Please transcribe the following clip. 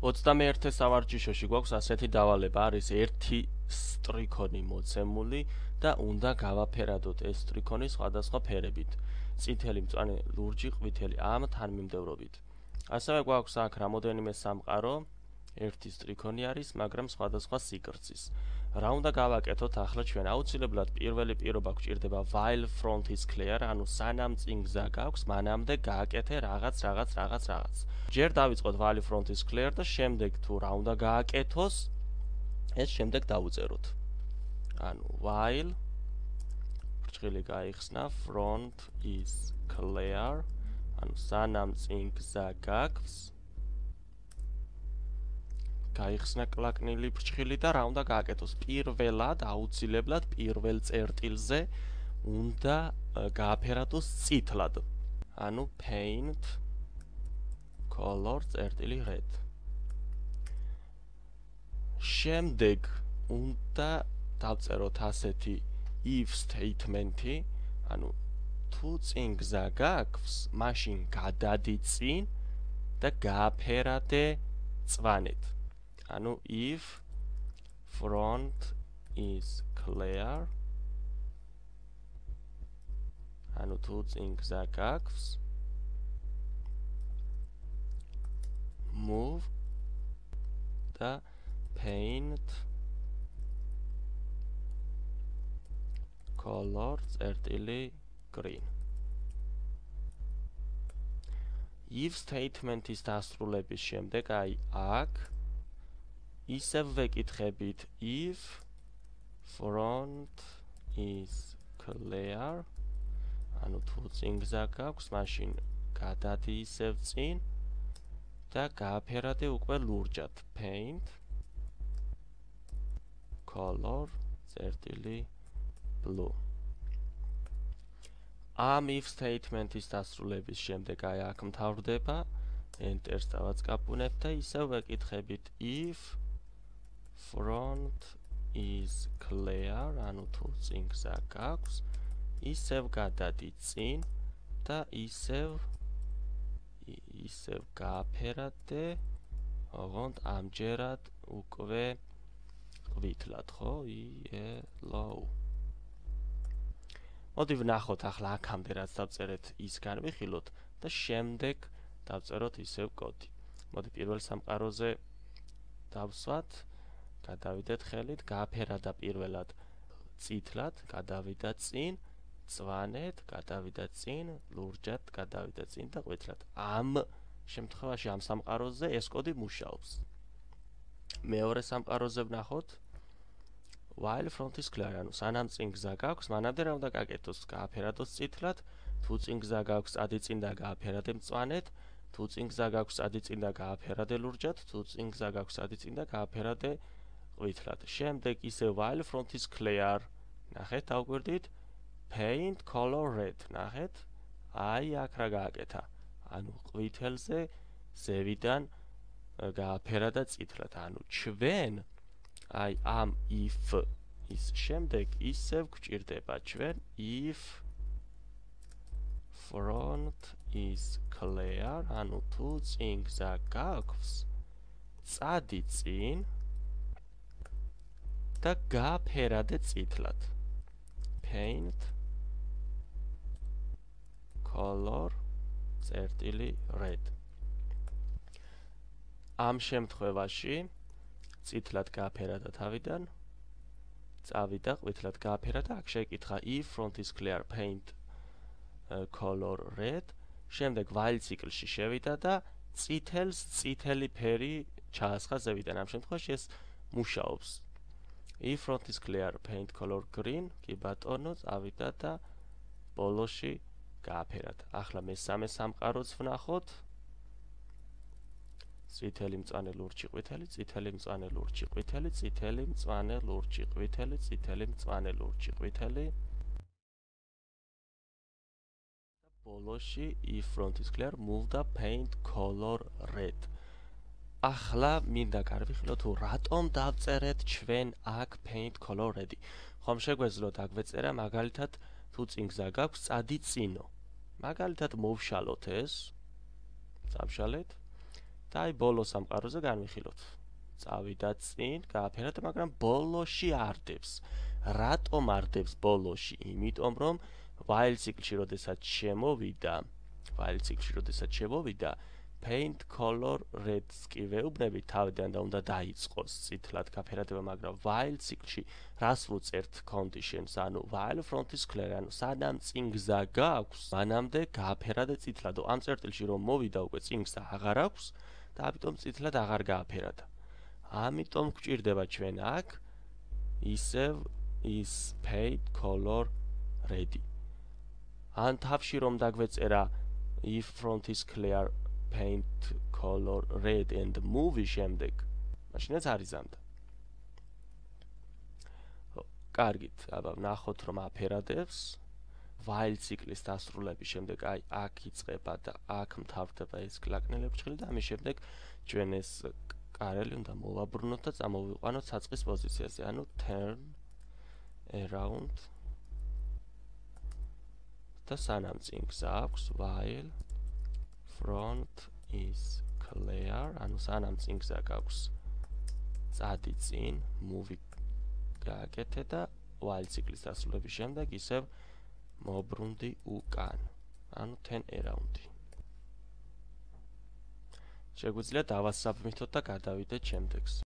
21 სავარჯიშოში გვაქვს ასეთი დავალება, არის ერთი სტრიქონი მოცემული და უნდა გავაფერადოთ ეს სტრიქონი სხვადასხვა ფერებით. წითელი, მწვანე, ლურჯი, ყვითელი ამ თანმიმდევრობით. ასევე გვაქვს აქ რამოდენიმე სამყარო, ერთი სტრიქონი არის, მაგრამ სხვადასხვა სიგრძის. რა უნდა გავაკეთოთ? ახლა ჩვენ აუცილებლად პირველი პირობა გვჭირდება while front is clear. ანუ სანამ წინ გზა გაქვს მანამდე გააკეთე რაღაც რაღაც რაღაც რაღაც. ჯერ დავიწყოთ while front is clear და შემდეგ თუ რა უნდა გააკეთოს ეს შემდეგ დავუწეროთ. ანუ while ფრჩხილი გაიხსნა front is clear. ანუ სანამ წინ გზა გაქვს გაიხსნა კლაკნილი ფრჩხილი და რა უნდა გააკეთოს? პირველად აუცილებლად პირველ წერტილზე უნდა გააფერატოს წითლად. ანუ paint color წერტილი red. შემდეგ უნდა დავწეროთ ასეთი if statement-ი, ანუ თუ წინ გზა გაქვს, მაშინ გადადიწინ და გააფერადე წვანეთ. ანუ if front is clear ანუ თუ წინ გზა გაქვს move და paint color წერტილი green. If statement-ის დასრულების შემდეგ აი აქ ისევ ვეკითხებით. If front is clear ანუ თუ წინ გზა გაქვს მაშინ გადადი ისევ წინ და გააფერადე უკვე ლურჯად. Paint color წერტილი blue. ამ if statement-ის დასრულების შემდეგ აი აქ მთავრდება. Enter-ს დავაწყაპუნებ და ისევ ვეკითხებით. If front is clear ანუ თუ წინ გზა გაქვს ისევ გადადი წინ და ისევ ისევ გააფერადე ოღონდ ამჯერად უკვე ყვითლად ხო? yellow მოდი ვნახოთ ახლა აქამდე რაც დავწერეთ ის განვიხილოთ და შემდეგ დავწეროთ ისევ კოდი. მოდი პირველ სამყაროზე დავსვათ გადავიდეთ ხელით, გააფერადა პირველად წითლად, გადავიდა წინ, წვანეთ, გადავიდა წინ, ლურჯად, გადავიდა წინ და ყვითლად. ამ შემთხვევაში ამ სამყაროზე ეს კოდი მუშაობს. მეორე სამყაროზე ვნახოთ while front is clear, ანუ სანამ წინ გზა გაქვს, მანამდე რა უნდა გაკეთოს? გააფერადოს წითლად, თუ წინ გზა გაქვს, ადი წინ და გააფერადე მწვანეთ, თუ წინ გზა გაქვს, ადი წინ და გააფერადე ლურჯად, თუ წინ გზა გაქვს, ადი წინ და გააფერადე ყვითლად. შემდეგ ისე while front is clear. ნახეთ, დავგვერდით paint color red. ნახეთ? აი აქ რა გააკეთა. ანუ ყვითელზე ზევიდან გააფერა და წითლად. ანუ ჩვენ აი ამ if ის შემდეგ ისევ გვჭირდება ჩვენ if front is clear. ანუ თუ წინ გზა გაქვს, წადი წინ და გააფერადე წითლად. paint color წერტილი red. ამ შემთხვევაში წითლად გააფერადა თავიდან. წავიდა ყვითლად გააფერადა, აქ შეეკითხა if front is clear paint color red. შემდეგ while ციკლში შევიდა და წითელს წითელი ფერი ჩაასხა ზევიდან. ამ შემთხვევაში ეს მუშაობს. If front is clear paint color green კი ბატონო წავიდა და ბოლოში გააფერად ახლა მესამე სამყაროც ვნახოთ წითელი მწვანე ლურჯი ყვითელი წითელი მწვანე ლურჯი ყვითელი წითელი მწვანე ლურჯი ყვითელი წითელი მწვანე ლურჯი ყვითელი. ბოლოში if front is clear move the paint color red ახლა მინდა გარვიხილო თუ რატომ დავწერეთ ჩვენ აქ paint color ready. ხომ შეგვეძლოთ აქ ვეწერა მაგალითად თუ წინ გზა გაქვს წადი წინო. მაგალითად მოვშალოთ ეს. სამშალეთ. და აი ბოლო სამყაროზე განვიხილოთ. წავიდა წინ, გააფერეთ, მაგრამ ბოლოში არდებს. რატომ არდებს ბოლოში? იმიტომ რომ while ციკლში, როდესაც შემოვიდა, while ციკლში, როდესაც შემოვიდა, paint color red-ს კი ვეუბნები თავიდან და უნდა დაიწყოს წითლად გაფერადება, მაგრამ while ციკლში რას ვუწერთ conditions, ანუ while front is clear, ანუ სანამ წინ გზა გაქვს, მანამდე გააფერადე წითლად. ამ წერტილში რომ მოვიდა უკვე წინ გზა აღარ აქვს და ამიტომ წითლად აღარ გააფერადა. ამიტომ გვჭირდება ჩვენ აქ ისევ is paint color ready. ან თავში რომ დაგვეწერა if front is clear paint color red and movie შემდეგ. მაშინაც არის ზამდა კარგით აბა ნახოთ რომ აფერადებს. While ციკლის დასრულების შემდეგ აი აქ იწება და აქ მთავრდება ეს კლაკნელი ფრჩხილი და ამის შემდეგ ჩვენ ეს კარელი უნდა მოვაბრუნოთ და წამოვიყვანოთ საწყის პოზიციაზე. ანუ turn around და სანამ წინ გზაქვს while front is clear. ანუ სანამ წინ გზა გაქვს წადი წინ move გააკეთე და while ციკლის დასრულების შემდეგ ისევ მოbrunდი უკან. ანუ 10 around შეგვიძლია დავასაბმითოთ და გადავიდეთ შემდეგს